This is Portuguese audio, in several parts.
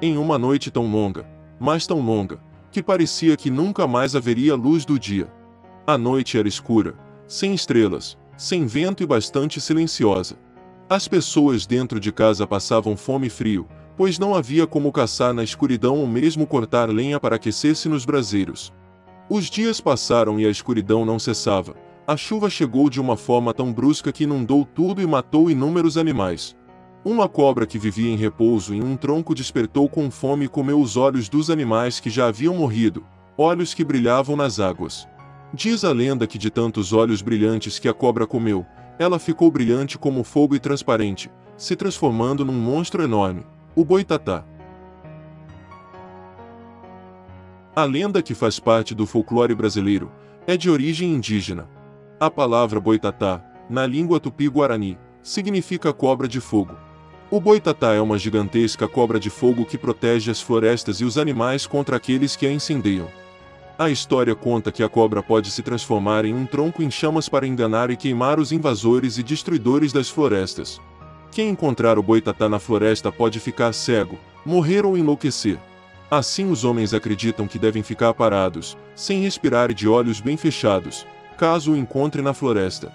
Em uma noite tão longa, mas tão longa, que parecia que nunca mais haveria luz do dia. A noite era escura, sem estrelas, sem vento e bastante silenciosa. As pessoas dentro de casa passavam fome e frio, pois não havia como caçar na escuridão ou mesmo cortar lenha para aquecer-se nos braseiros. Os dias passaram e a escuridão não cessava. A chuva chegou de uma forma tão brusca que inundou tudo e matou inúmeros animais. Uma cobra que vivia em repouso em um tronco despertou com fome e comeu os olhos dos animais que já haviam morrido, olhos que brilhavam nas águas. Diz a lenda que de tantos olhos brilhantes que a cobra comeu, ela ficou brilhante como fogo e transparente, se transformando num monstro enorme, o boitatá. A lenda que faz parte do folclore brasileiro é de origem indígena. A palavra boitatá, na língua tupi-guarani, significa cobra de fogo. O boitatá é uma gigantesca cobra de fogo que protege as florestas e os animais contra aqueles que a incendeiam. A história conta que a cobra pode se transformar em um tronco em chamas para enganar e queimar os invasores e destruidores das florestas. Quem encontrar o boitatá na floresta pode ficar cego, morrer ou enlouquecer. Assim os homens acreditam que devem ficar parados, sem respirar e de olhos bem fechados, caso o encontre na floresta.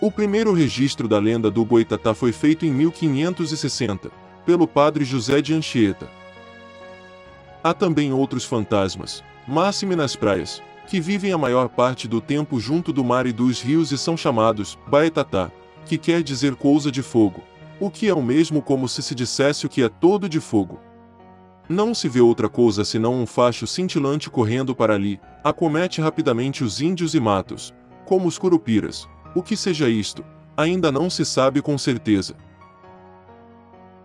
O primeiro registro da lenda do boitatá foi feito em 1560, pelo padre José de Anchieta. Há também outros fantasmas, máxime nas praias, que vivem a maior parte do tempo junto do mar e dos rios e são chamados Baetatá, que quer dizer coisa de fogo, o que é o mesmo como se se dissesse o que é todo de fogo. Não se vê outra coisa senão um facho cintilante correndo para ali, acomete rapidamente os índios e matos, como os curupiras. O que seja isto, ainda não se sabe com certeza.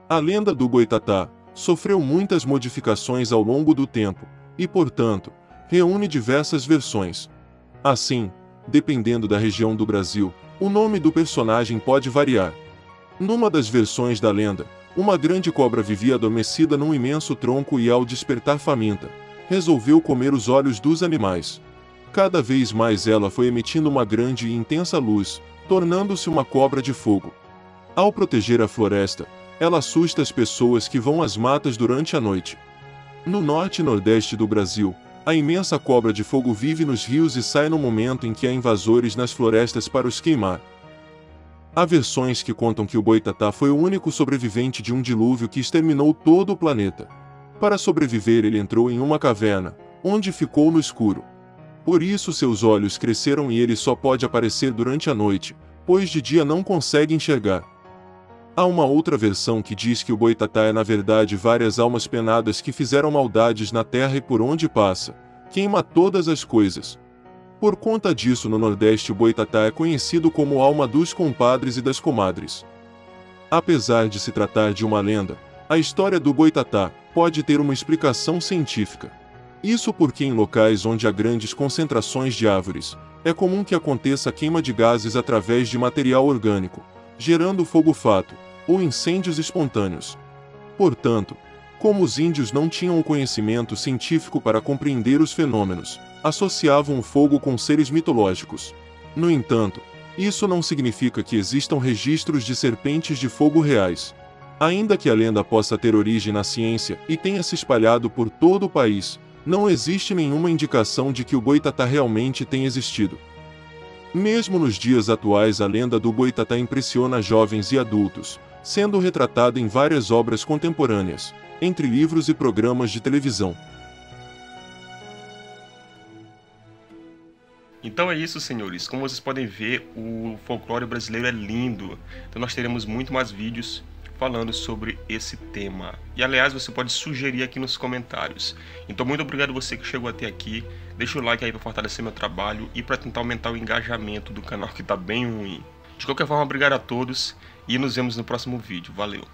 A lenda do Boitatá, sofreu muitas modificações ao longo do tempo, e, portanto, reúne diversas versões. Assim, dependendo da região do Brasil, o nome do personagem pode variar. Numa das versões da lenda, uma grande cobra vivia adormecida num imenso tronco e, ao despertar faminta, resolveu comer os olhos dos animais. Cada vez mais ela foi emitindo uma grande e intensa luz, tornando-se uma cobra de fogo. Ao proteger a floresta, ela assusta as pessoas que vão às matas durante a noite. No norte e nordeste do Brasil, a imensa cobra de fogo vive nos rios e sai no momento em que há invasores nas florestas para os queimar. Há versões que contam que o Boitatá foi o único sobrevivente de um dilúvio que exterminou todo o planeta. Para sobreviver, ele entrou em uma caverna, onde ficou no escuro. Por isso seus olhos cresceram e ele só pode aparecer durante a noite, pois de dia não consegue enxergar. Há uma outra versão que diz que o Boitatá é na verdade várias almas penadas que fizeram maldades na terra e por onde passa, queima todas as coisas. Por conta disso no Nordeste o Boitatá é conhecido como alma dos compadres e das comadres. Apesar de se tratar de uma lenda, a história do Boitatá pode ter uma explicação científica. Isso porque em locais onde há grandes concentrações de árvores, é comum que aconteça a queima de gases através de material orgânico, gerando fogo fato, ou incêndios espontâneos. Portanto, como os índios não tinham o conhecimento científico para compreender os fenômenos, associavam o fogo com seres mitológicos. No entanto, isso não significa que existam registros de serpentes de fogo reais. Ainda que a lenda possa ter origem na ciência e tenha se espalhado por todo o país, não existe nenhuma indicação de que o Boitatá realmente tenha existido. Mesmo nos dias atuais, a lenda do Boitatá impressiona jovens e adultos, sendo retratada em várias obras contemporâneas, entre livros e programas de televisão. Então é isso, senhores. Como vocês podem ver, o folclore brasileiro é lindo. Então nós teremos muito mais vídeos falando sobre esse tema. E aliás, você pode sugerir aqui nos comentários. Então muito obrigado você que chegou até aqui. Deixa o like aí para fortalecer meu trabalho e para tentar aumentar o engajamento do canal que está bem ruim. De qualquer forma, obrigado a todos e nos vemos no próximo vídeo. Valeu!